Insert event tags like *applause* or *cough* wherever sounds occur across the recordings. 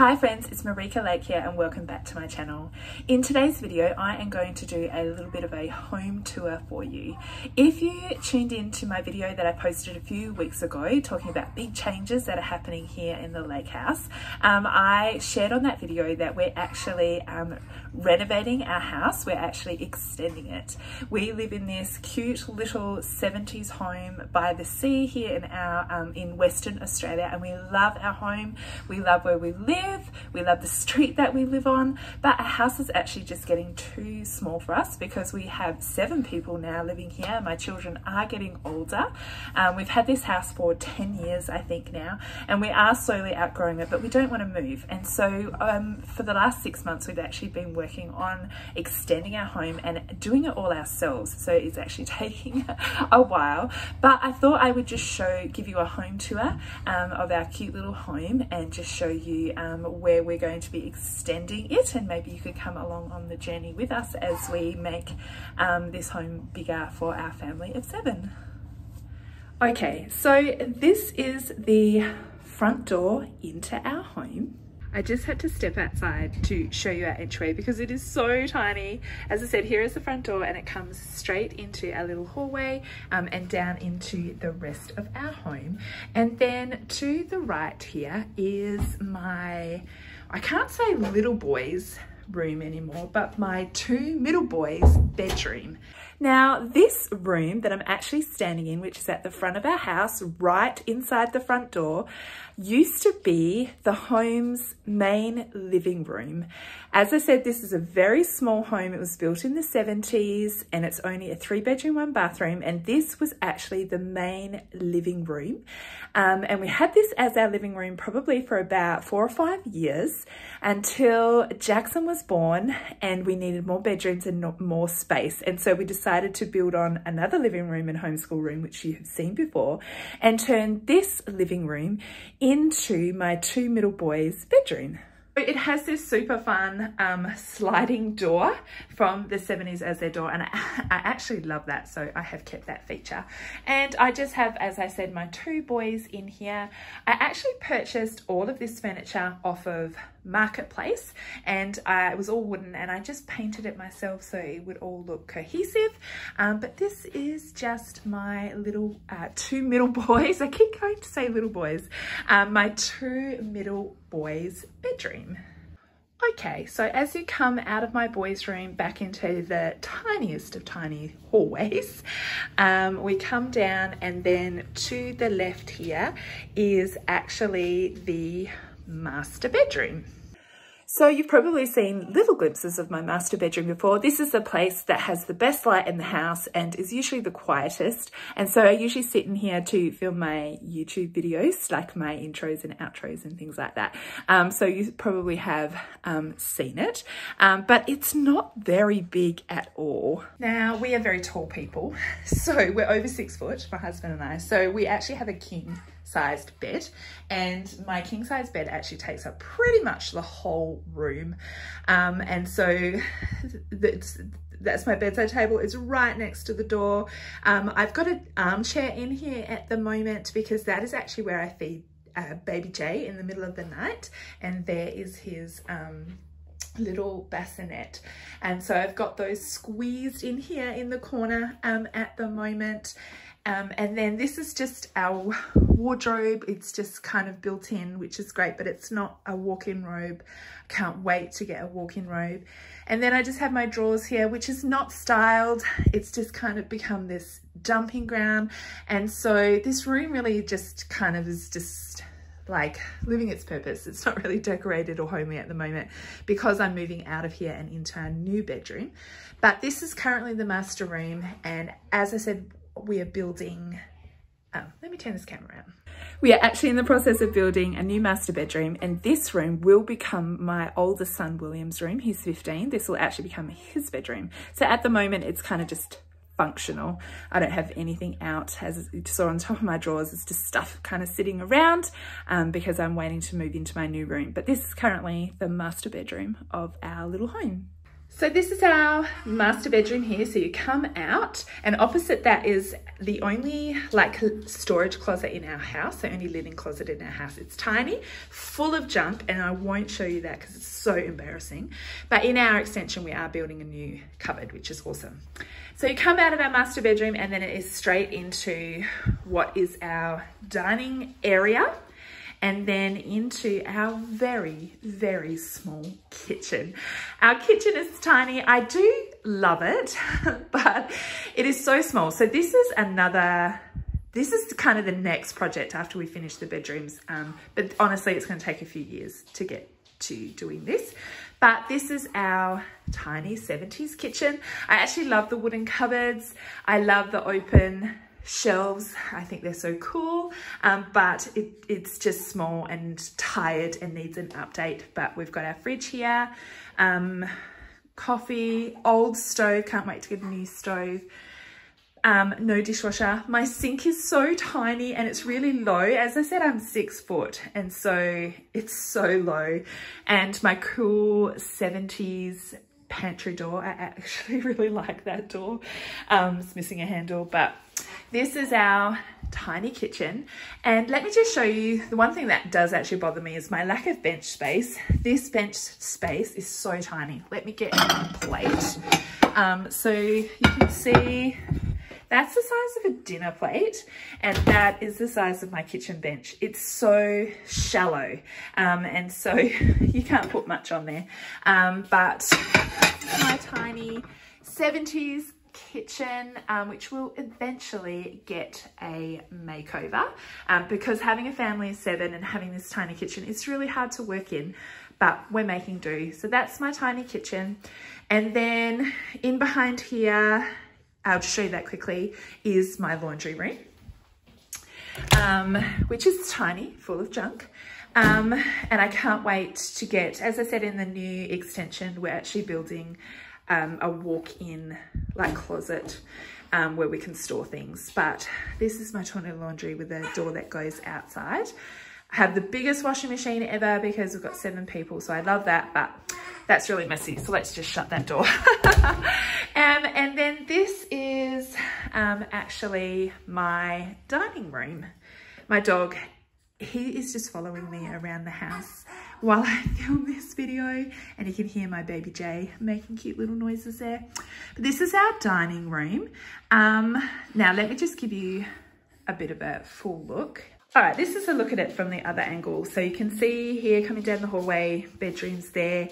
Hi friends, it's Marieka Lake here and welcome back to my channel. In today's video, I am going to do a little bit of a home tour for you. If you tuned in to my video that I posted a few weeks ago talking about big changes that are happening here in the lake house, um, I shared on that video that we're actually um, renovating our house. We're actually extending it. We live in this cute little 70s home by the sea here in our um, in Western Australia and we love our home. We love where we live we love the street that we live on, but our house is actually just getting too small for us because we have seven people now living here. My children are getting older. Um, we've had this house for 10 years, I think now, and we are slowly outgrowing it, but we don't want to move. And so um, for the last six months, we've actually been working on extending our home and doing it all ourselves. So it's actually *laughs* taking a while, but I thought I would just show, give you a home tour um, of our cute little home and just show you um, um, where we're going to be extending it and maybe you could come along on the journey with us as we make um, this home bigger for our family of seven. Okay, so this is the front door into our home. I just had to step outside to show you our entryway because it is so tiny. As I said, here is the front door and it comes straight into our little hallway um, and down into the rest of our home. And then to the right here is my, I can't say little boys room anymore, but my two middle boys bedroom. Now this room that I'm actually standing in, which is at the front of our house, right inside the front door, used to be the home's main living room. As I said, this is a very small home. It was built in the 70s and it's only a three bedroom, one bathroom. And this was actually the main living room. Um, and we had this as our living room probably for about four or five years until Jackson was born and we needed more bedrooms and more space. And so we decided to build on another living room and homeschool room, which you have seen before, and turn this living room into my two middle boys' bedroom. It has this super fun um, sliding door from the 70s as their door and I, I, actually love that so I have kept that feature. And I just have as I said my two boys in here. I actually purchased all of this furniture off of marketplace and it was all wooden and I just painted it myself so it would all look cohesive. Um, but this is just my little uh, two middle *laughs* boys. I keep going to say little boys. Um, my two middle boys bedroom Okay, so as you come out of my boys' room back into the tiniest of tiny hallways, um, we come down and then to the left here is actually the master bedroom. So you've probably seen little glimpses of my master bedroom before. This is the place that has the best light in the house and is usually the quietest. And so I usually sit in here to film my YouTube videos, like my intros and outros and things like that. Um, so you probably have um, seen it, um, but it's not very big at all. Now we are very tall people. *laughs* So we're over six foot, my husband and I. So we actually have a king sized bed and my king size bed actually takes up pretty much the whole room. Um, and so *laughs* that's that's my bedside table. It's right next to the door. Um, I've got an armchair in here at the moment because that is actually where I feed uh, baby Jay in the middle of the night and there is his um, little bassinet. And so I've got those squeezed in here in the corner um, at the moment um, and then this is just our wardrobe. It's just kind of built in, which is great, but it's not a walk-in robe. Can't wait to get a walk-in robe. And then I just have my drawers here, which is not styled. It's just kind of become this dumping ground. And so this room really just kind of is just like living its purpose. It's not really decorated or homely at the moment because I'm moving out of here and into our new bedroom. But this is currently the master room. And as I said, we are building, oh, let me turn this camera around. We are actually in the process of building a new master bedroom and this room will become my oldest son William's room. He's 15. This will actually become his bedroom. So at the moment it's kind of just functional. I don't have anything out as you saw on top of my drawers. It's just stuff kind of sitting around um, because I'm waiting to move into my new room. But this is currently the master bedroom of our little home. So this is our master bedroom here. So you come out and opposite that is the only like storage closet in our house, the only linen closet in our house. It's tiny, full of junk and I won't show you that because it's so embarrassing. But in our extension, we are building a new cupboard, which is awesome. So you come out of our master bedroom and then it is straight into what is our dining area and then into our very, very small kitchen. Our kitchen is tiny. I do love it, *laughs* but it is so small. So this is another, this is kind of the next project after we finish the bedrooms. Um, but honestly, it's gonna take a few years to get to doing this. But this is our tiny 70s kitchen. I actually love the wooden cupboards. I love the open shelves. I think they're so cool, um, but it, it's just small and tired and needs an update. But we've got our fridge here, um, coffee, old stove, can't wait to get a new stove. Um, no dishwasher. My sink is so tiny and it's really low. As I said, I'm six foot and so it's so low. And my cool 70s pantry door, I actually *laughs* really like that door. Um, it's missing a handle, but this is our tiny kitchen. And let me just show you, the one thing that does actually bother me is my lack of bench space. This bench space is so tiny. Let me get a plate. Um, so you can see that's the size of a dinner plate and that is the size of my kitchen bench. It's so shallow um, and so *laughs* you can't put much on there. Um, but my tiny 70s kitchen, um, which will eventually get a makeover um, because having a family of seven and having this tiny kitchen, it's really hard to work in, but we're making do. So that's my tiny kitchen. And then in behind here, I'll just show you that quickly, is my laundry room, um, which is tiny, full of junk. Um, and I can't wait to get, as I said in the new extension, we're actually building um, a walk-in like closet um, where we can store things. But this is my toilet laundry with a door that goes outside. I have the biggest washing machine ever because we've got seven people, so I love that, but that's really messy. So let's just shut that door. *laughs* um, and then this is um, actually my dining room. My dog, he is just following me around the house while *laughs* I film this video and you can hear my baby Jay making cute little noises there. But this is our dining room. Um, now let me just give you a bit of a full look. All right, this is a look at it from the other angle. So you can see here coming down the hallway, bedrooms there.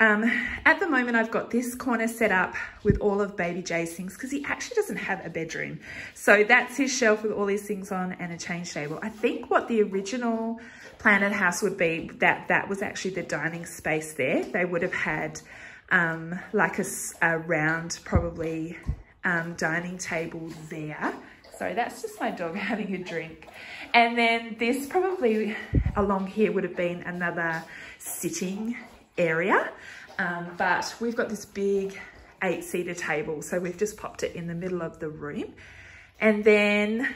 Um, at the moment, I've got this corner set up with all of Baby Jay's things because he actually doesn't have a bedroom. So that's his shelf with all these things on and a change table. I think what the original Planet House would be that that was actually the dining space there. They would have had um, like a, a, round probably um, dining table there. So that's just my dog *laughs* having a drink. And then this probably along here would have been another sitting area. Um, but we've got this big eight seater table. So we've just popped it in the middle of the room. And then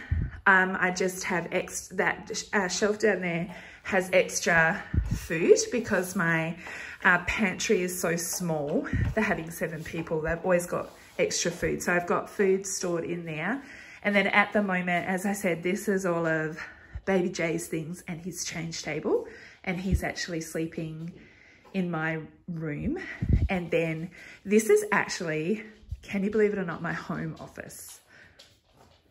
um, I just have that uh, shelf down there has extra food because my uh, pantry is so small. They're having seven people. They've always got extra food. So I've got food stored in there. And then at the moment, as I said, this is all of baby Jay's things and his change table. And he's actually sleeping in my room. And then this is actually, can you believe it or not, my home office.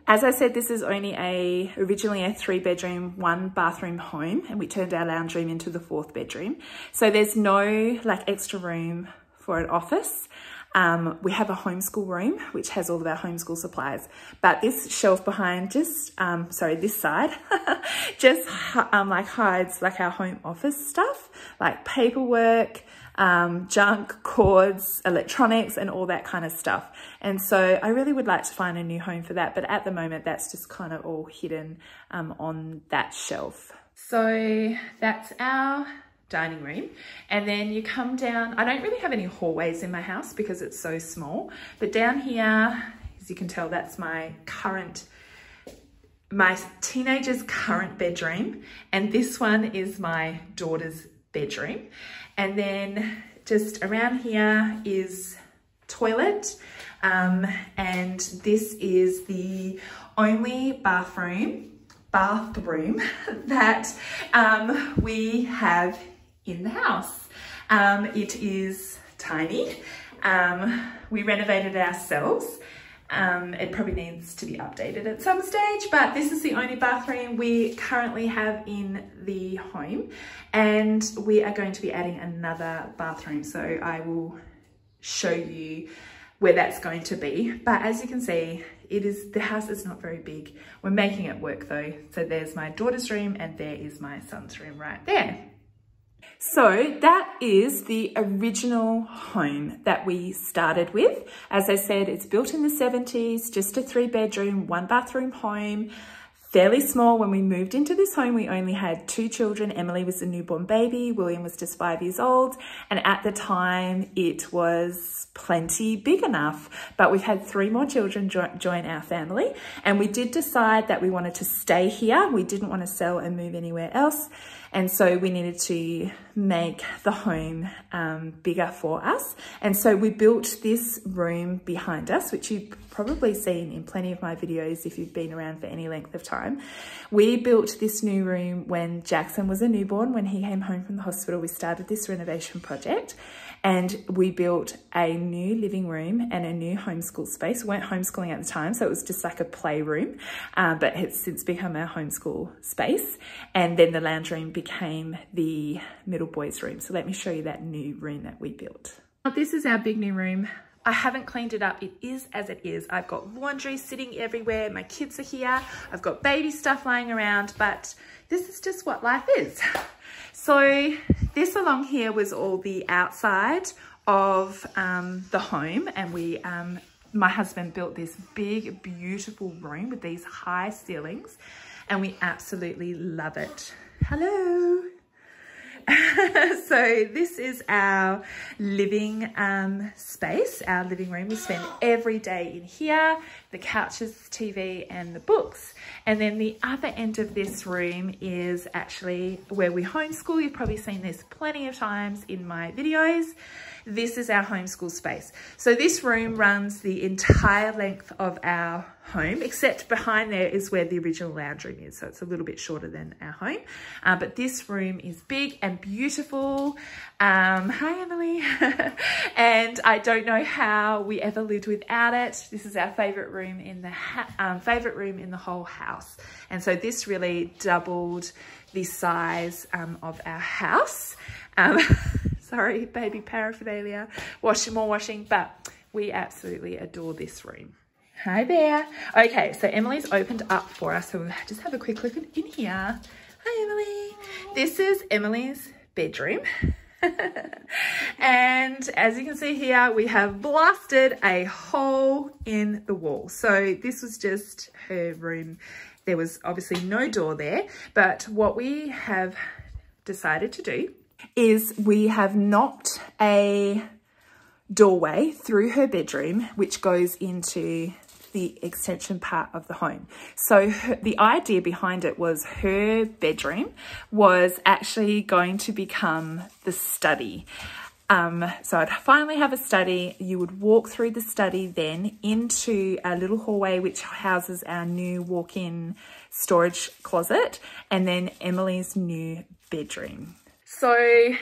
As I said, this is only a originally a three bedroom, one bathroom home, and we turned our lounge room into the fourth bedroom. So there's no like extra room for an office. Um, we have a homeschool room, which has all of our homeschool supplies. But this shelf behind just, um, sorry, this side, *laughs* just um, like hides like our home office stuff, like paperwork, um, junk, cords, electronics, and all that kind of stuff. And so I really would like to find a new home for that. But at the moment, that's just kind of all hidden um, on that shelf. So that's our dining room. And then you come down, I don't really have any hallways in my house because it's so small, but down here, as you can tell, that's my current my teenager's current bedroom and this one is my daughter's bedroom and then just around here is toilet. Um, and this is the only bathroom, bathroom *laughs* that um, we have in the house. Um, it is tiny. Um, we renovated ourselves. Um, it probably needs to be updated at some stage, but this is the only bathroom we currently have in the home. And we are going to be adding another bathroom. So I will show you where that's going to be. But as you can see, it is the house is not very big. We're making it work though. So there's my daughter's room and there is my son's room right there. So that is the original home that we started with. As I said, it's built in the 70s, just a three bedroom, one bathroom home fairly small. When we moved into this home, we only had two children. Emily was a newborn baby. William was just five years old. And at the time, it was plenty big enough. But we've had three more children jo join our family. And we did decide that we wanted to stay here. We didn't want to sell and move anywhere else. And so we needed to make the home um, bigger for us. And so we built this room behind us, which you've probably seen in plenty of my videos if you've been around for any length of time. We built this new room when Jackson was a newborn. When he came home from the hospital, we started this renovation project and we built a new living room and a new homeschool space. We weren't homeschooling at the time, so it was just like a playroom, uh, but it's since become our homeschool space. And then the lounge room became the middle boys room. So let me show you that new room that we built. This is our big new room. I haven't cleaned it up. It is as it is. I've got laundry sitting everywhere. My kids are here. I've got baby stuff lying around, but this is just what life is. So this along here was all the outside of um, the home and we, um, my husband built this big, beautiful room with these high ceilings and we absolutely love it. Hello. *laughs* so this is our living um, space, our living room. We spend every day in here, the couches, TV and the books. And then the other end of this room is actually where we homeschool. You've probably seen this plenty of times in my videos. This is our homeschool space. So this room runs the entire length of our home, except behind there is where the original lounge room is. So it's a little bit shorter than our home. Uh, but this room is big and beautiful. Um, hi, Emily. *laughs* and I don't know how we ever lived without it. This is our favorite room in the um, favorite room in the whole house. And so this really doubled the size um, of our house. Um, *laughs* sorry, baby paraphernalia, washing, more washing, but we absolutely adore this room. Hi there. Okay, so Emily's opened up for us, so we'll just have a quick look in here. Hi, Emily. This is Emily's bedroom. *laughs* and as you can see here, we have blasted a hole in the wall. So this was just her room. There was obviously no door there, but what we have decided to do is we have knocked a doorway through her bedroom, which goes into the extension part of the home. So her, the idea behind it was her bedroom was actually going to become the study. Um, so I'd finally have a study. You would walk through the study then into a little hallway which houses our new walk-in storage closet and then Emily's new bedroom. So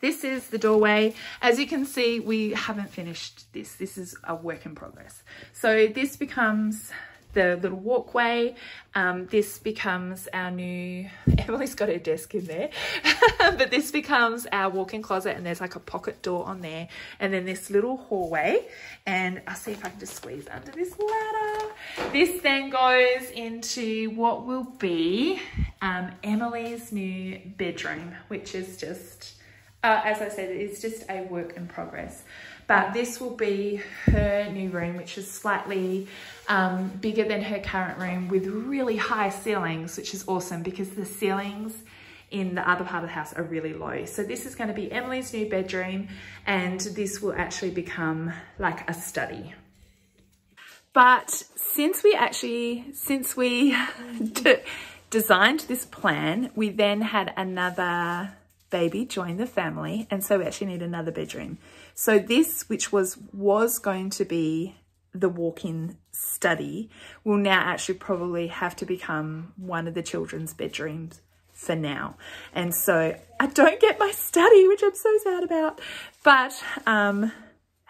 this is the doorway. As you can see, we haven't finished this. This is a work in progress. So this becomes the little walkway. Um, this becomes our new, *laughs* Emily's got her desk in there, *laughs* but this becomes our walk-in closet and there's like a pocket door on there. And then this little hallway and I'll see if I can just squeeze under this ladder. This then goes into what will be um, Emily's new bedroom, which is just, uh, as I said, it's just a work in progress. But this will be her new room, which is slightly um, bigger than her current room with really high ceilings, which is awesome because the ceilings in the other part of the house are really low. So this is gonna be Emily's new bedroom and this will actually become like a study. But since we actually, since we *laughs* designed this plan, we then had another baby joined the family and so we actually need another bedroom. So this, which was, was going to be the walk-in study, will now actually probably have to become one of the children's bedrooms for now. And so I don't get my study, which I'm so sad about, but um,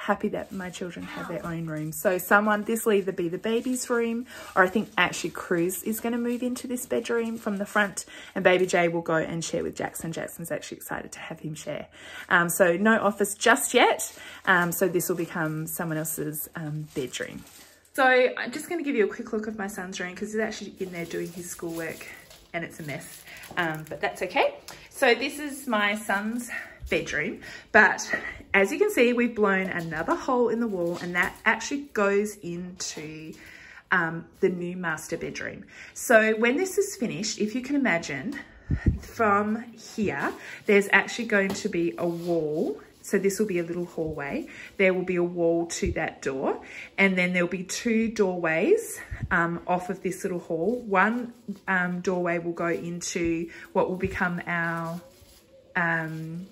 happy that my children have their own room. So someone, this will either be the baby's room or I think actually Cruz is going to move into this bedroom from the front and baby Jay will go and share with Jackson. Jackson's actually excited to have him share. Um, so no office just yet. Um, so this will become someone else's um, bedroom. So I'm just going to give you a quick look of my son's room because he's actually in there doing his schoolwork and it's a mess, um, but that's okay. So this is my son's bedroom. But as you can see, we've blown another hole in the wall and that actually goes into um, the new master bedroom. So when this is finished, if you can imagine, from here, there's actually going to be a wall so this will be a little hallway. There will be a wall to that door. And then there'll be two doorways um, off of this little hall. One um, doorway will go into what will become our um,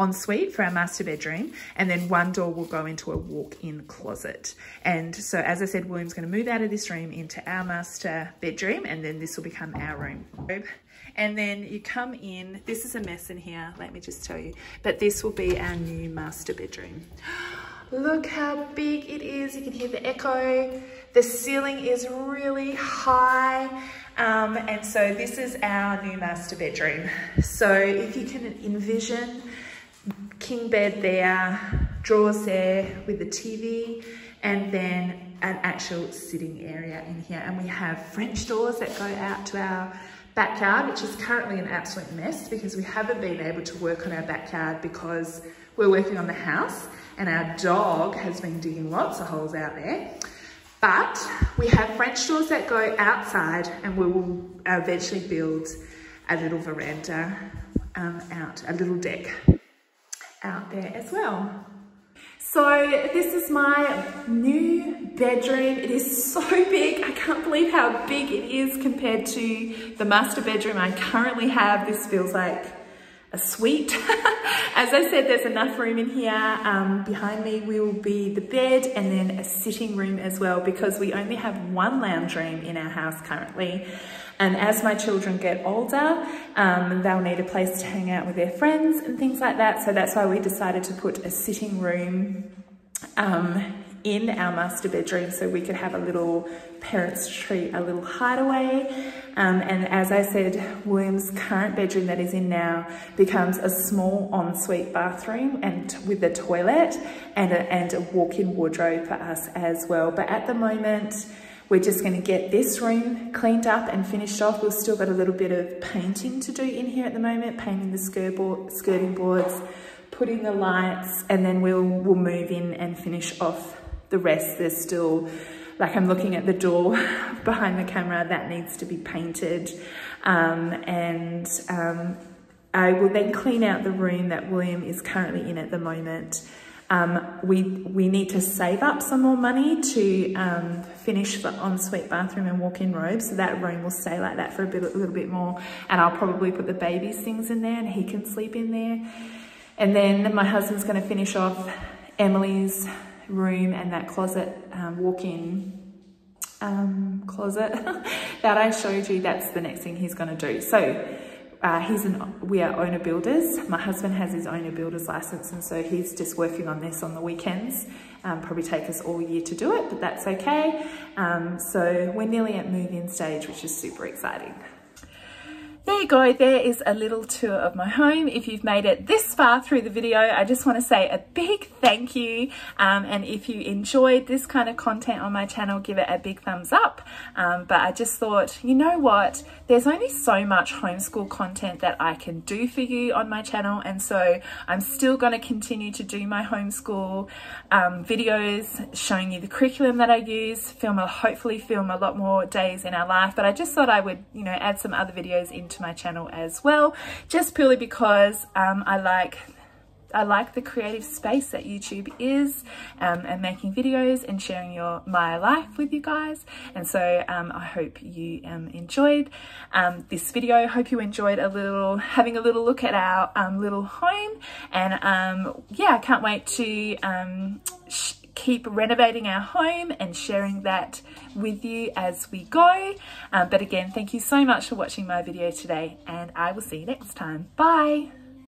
ensuite for our master bedroom and then one door will go into a walk-in closet. And so as I said William's going to move out of this room into our master bedroom and then this will become our room. And then you come in this is a mess in here let me just tell you but this will be our new master bedroom. *gasps* Look how big it is you can hear the echo. The ceiling is really high um, and so this is our new master bedroom. So if you can envision king bed there, drawers there with the TV, and then an actual sitting area in here. And we have French doors that go out to our backyard, which is currently an absolute mess because we haven't been able to work on our backyard because we're working on the house and our dog has been digging lots of holes out there. But we have French doors that go outside and we will eventually build a little veranda um, out, a little deck out there as well. So this is my new bedroom. It is so *laughs* big. I can't believe how big it is compared to the master bedroom I currently have. This feels like a suite. *laughs* As I said, there's enough room in here. Um, behind me will be the bed and then a sitting room as well because we only have one lounge room in our house currently. And as my children get older, um, they'll need a place to hang out with their friends and things like that. So that's why we decided to put a sitting room um, in our master bedroom so we could have a little parents retreat, a little hideaway. Um, and as I said, William's current bedroom that he's in now becomes a small ensuite bathroom and with a toilet and a, and a walk-in wardrobe for us as well. But at the moment, we're just going to get this room cleaned up and finished off. We've still got a little bit of painting to do in here at the moment, painting the skirting boards, putting the lights, and then we'll, we'll move in and finish off the rest. There's still, like I'm looking at the door *laughs* behind the camera, that needs to be painted. Um, and um, I will then clean out the room that William is currently in at the moment. Um, we, we need to save up some more money to um, finish the ensuite bathroom and walk-in robe. So that room will stay like that for a, bit, a little bit more. And I'll probably put the baby's things in there and he can sleep in there. And then my husband's gonna finish off Emily's room and that closet um, walk-in um, closet *laughs* that I showed you. That's the next thing he's gonna do. So uh, he's an, we are owner builders. My husband has his owner builder's license and so he's just working on this on the weekends. Um, probably take us all year to do it, but that's okay. Um, so we're nearly at move-in stage, which is super exciting. There you go, there is a little tour of my home. If you've made it this far through the video, I just want to say a big thank you. Um, and if you enjoyed this kind of content on my channel, give it a big thumbs up. Um, but I just thought, you know what? There's only so much homeschool content that I can do for you on my channel. And so I'm still going to continue to do my homeschool um, videos showing you the curriculum that I use, film a, hopefully film a lot more days in our life. But I just thought I would, you know, add some other videos into my channel as well, just purely because um, I like I like the creative space that YouTube is um, and making videos and sharing your my life with you guys. And so um, I hope you um, enjoyed um, this video. Hope you enjoyed a little, having a little look at our um, little home. And um, yeah, I can't wait to keep renovating our home and sharing that with you as we go. Um, but again, thank you so much for watching my video today and I will see you next time. Bye.